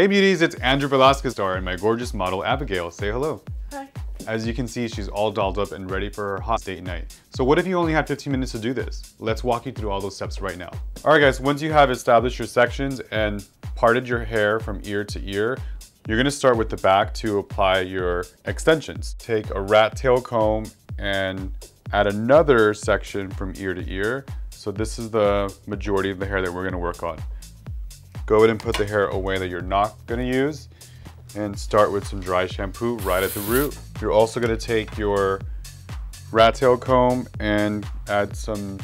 Hey beauties, it's Andrew Velázquez star and my gorgeous model Abigail. Say hello. Hi. As you can see, she's all dolled up and ready for her hot date night. So what if you only had 15 minutes to do this? Let's walk you through all those steps right now. All right guys, once you have established your sections and parted your hair from ear to ear, you're gonna start with the back to apply your extensions. Take a rat tail comb and add another section from ear to ear. So this is the majority of the hair that we're gonna work on. Go ahead and put the hair away that you're not gonna use and start with some dry shampoo right at the root. You're also gonna take your rat tail comb and add some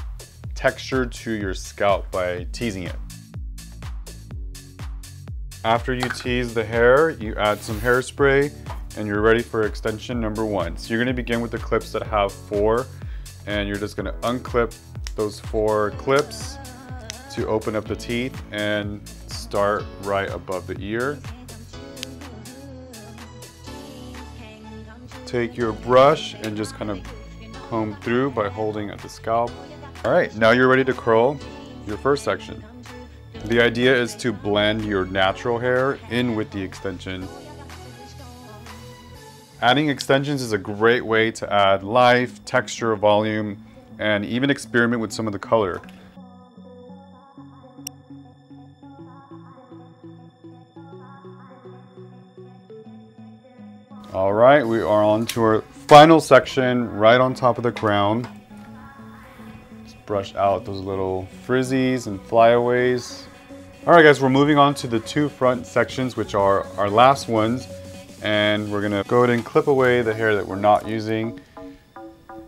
texture to your scalp by teasing it. After you tease the hair, you add some hairspray and you're ready for extension number one. So you're gonna begin with the clips that have four and you're just gonna unclip those four clips to open up the teeth and start right above the ear. Take your brush and just kind of comb through by holding at the scalp. All right, now you're ready to curl your first section. The idea is to blend your natural hair in with the extension. Adding extensions is a great way to add life, texture, volume, and even experiment with some of the color. All right, we are on to our final section, right on top of the crown. Just brush out those little frizzies and flyaways. All right, guys, we're moving on to the two front sections, which are our last ones. And we're gonna go ahead and clip away the hair that we're not using.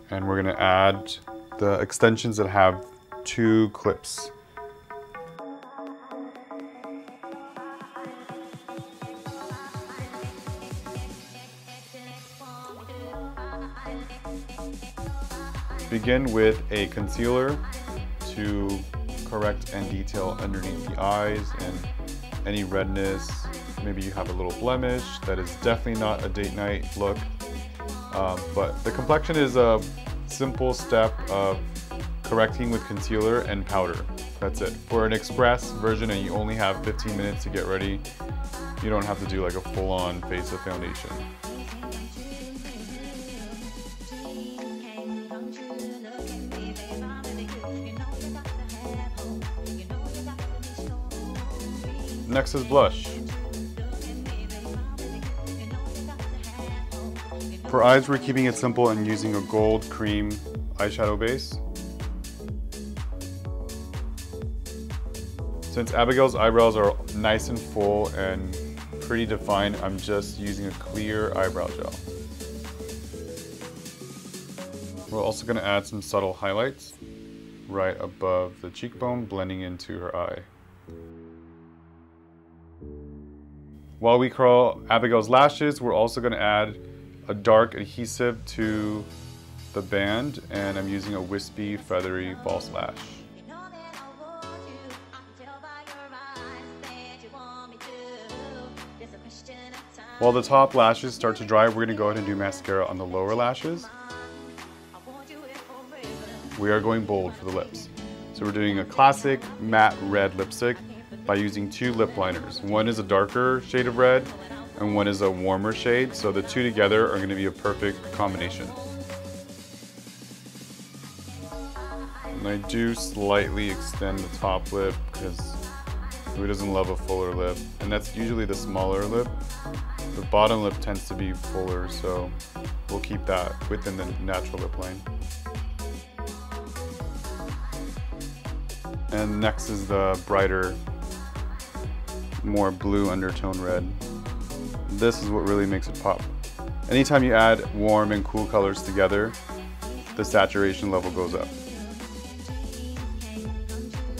And we're gonna add the extensions that have two clips. Begin with a concealer to correct and detail underneath the eyes and any redness. Maybe you have a little blemish. That is definitely not a date night look. Um, but the complexion is a simple step of correcting with concealer and powder. That's it. For an express version and you only have 15 minutes to get ready, you don't have to do like a full-on face of foundation. Next is blush. For eyes, we're keeping it simple and using a gold cream eyeshadow base. Since Abigail's eyebrows are nice and full and pretty defined, I'm just using a clear eyebrow gel. We're also gonna add some subtle highlights right above the cheekbone, blending into her eye. While we curl Abigail's lashes, we're also gonna add a dark adhesive to the band and I'm using a wispy, feathery false lash. While the top lashes start to dry, we're gonna go ahead and do mascara on the lower lashes. We are going bold for the lips. So we're doing a classic matte red lipstick by using two lip liners. One is a darker shade of red and one is a warmer shade. So the two together are gonna be a perfect combination. And I do slightly extend the top lip because who doesn't love a fuller lip? And that's usually the smaller lip. The bottom lip tends to be fuller, so we'll keep that within the natural lip line. And next is the brighter more blue undertone red. This is what really makes it pop. Anytime you add warm and cool colors together, the saturation level goes up.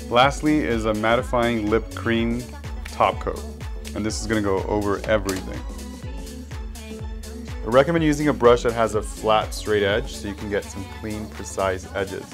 Lastly is a mattifying lip cream top coat. And this is gonna go over everything. I recommend using a brush that has a flat straight edge so you can get some clean, precise edges.